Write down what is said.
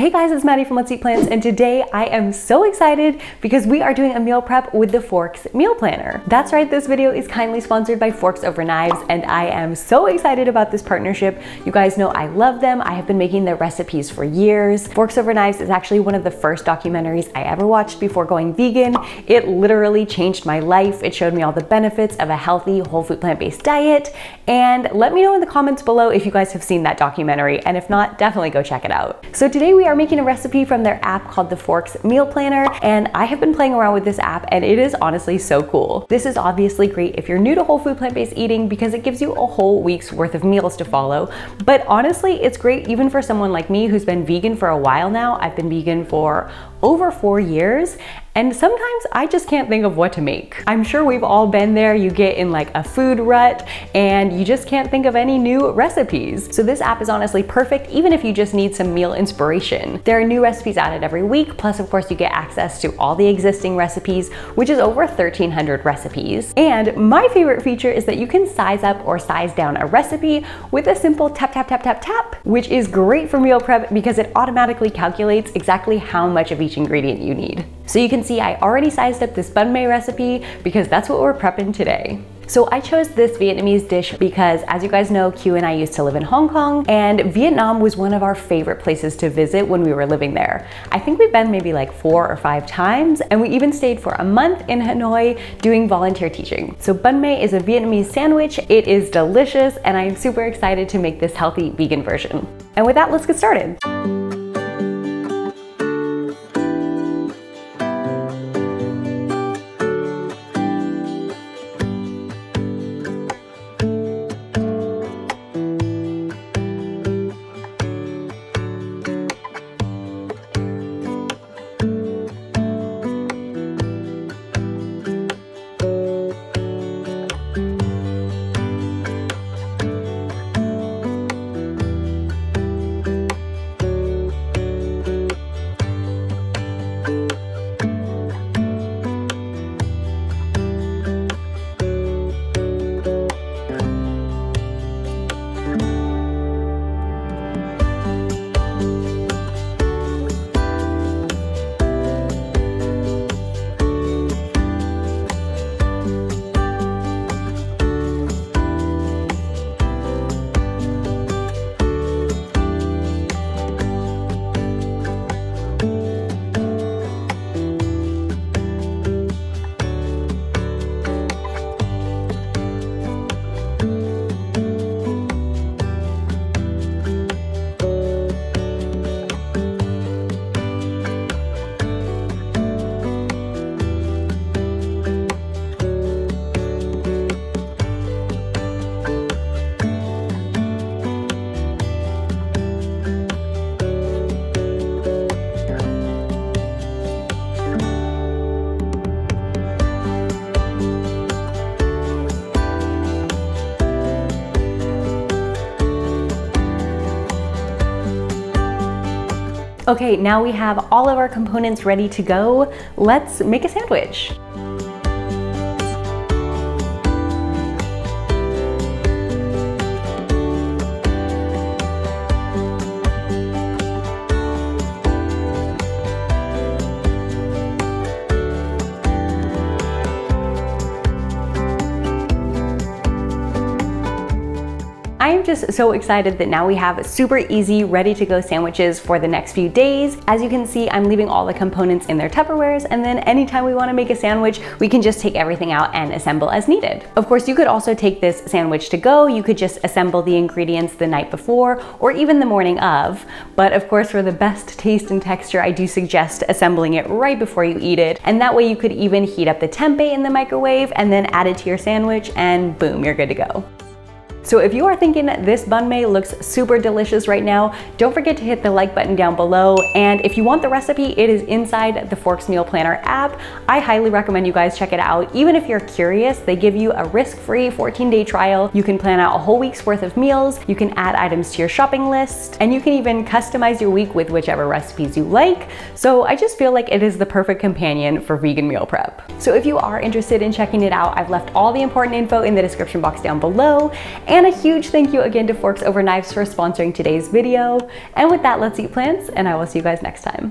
Hey guys, it's Maddie from Let's Eat Plants, and today I am so excited because we are doing a meal prep with the Forks Meal Planner. That's right, this video is kindly sponsored by Forks Over Knives, and I am so excited about this partnership. You guys know I love them. I have been making their recipes for years. Forks Over Knives is actually one of the first documentaries I ever watched before going vegan. It literally changed my life. It showed me all the benefits of a healthy, whole food, plant-based diet, and let me know in the comments below if you guys have seen that documentary, and if not, definitely go check it out. So today we are making a recipe from their app called the Forks Meal Planner, and I have been playing around with this app and it is honestly so cool. This is obviously great if you're new to whole food plant-based eating because it gives you a whole week's worth of meals to follow. But honestly, it's great even for someone like me who's been vegan for a while now. I've been vegan for over four years and sometimes I just can't think of what to make. I'm sure we've all been there. You get in like a food rut and you just can't think of any new recipes. So this app is honestly perfect even if you just need some meal inspiration. There are new recipes added every week. Plus of course you get access to all the existing recipes, which is over 1300 recipes. And my favorite feature is that you can size up or size down a recipe with a simple tap, tap, tap, tap, tap, which is great for meal prep because it automatically calculates exactly how much of each ingredient you need. So you can see I already sized up this banh mi recipe because that's what we're prepping today. So I chose this Vietnamese dish because as you guys know, Q and I used to live in Hong Kong and Vietnam was one of our favorite places to visit when we were living there. I think we've been maybe like four or five times and we even stayed for a month in Hanoi doing volunteer teaching. So banh mi is a Vietnamese sandwich. It is delicious and I'm super excited to make this healthy vegan version. And with that, let's get started. Okay, now we have all of our components ready to go. Let's make a sandwich. I'm just so excited that now we have super easy, ready to go sandwiches for the next few days. As you can see, I'm leaving all the components in their Tupperwares, and then anytime we wanna make a sandwich, we can just take everything out and assemble as needed. Of course, you could also take this sandwich to go. You could just assemble the ingredients the night before, or even the morning of. But of course, for the best taste and texture, I do suggest assembling it right before you eat it. And that way you could even heat up the tempeh in the microwave and then add it to your sandwich, and boom, you're good to go. So if you are thinking this banh mi looks super delicious right now, don't forget to hit the like button down below. And if you want the recipe, it is inside the Forks Meal Planner app. I highly recommend you guys check it out. Even if you're curious, they give you a risk-free 14-day trial. You can plan out a whole week's worth of meals. You can add items to your shopping list, and you can even customize your week with whichever recipes you like. So I just feel like it is the perfect companion for vegan meal prep. So if you are interested in checking it out, I've left all the important info in the description box down below. And a huge thank you again to Forks Over Knives for sponsoring today's video. And with that, let's eat plants, and I will see you guys next time.